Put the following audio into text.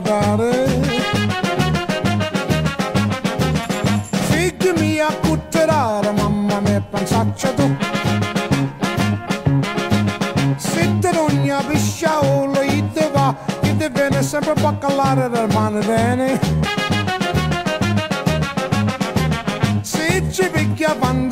pezzi mare, mamma mia, mi maradare. Cutterare, mamma mia, pensaccia tu. Se te non ne Sitte ogni i te va, ide viene sempre baccalare dal mano bene. Se ci picchia vanno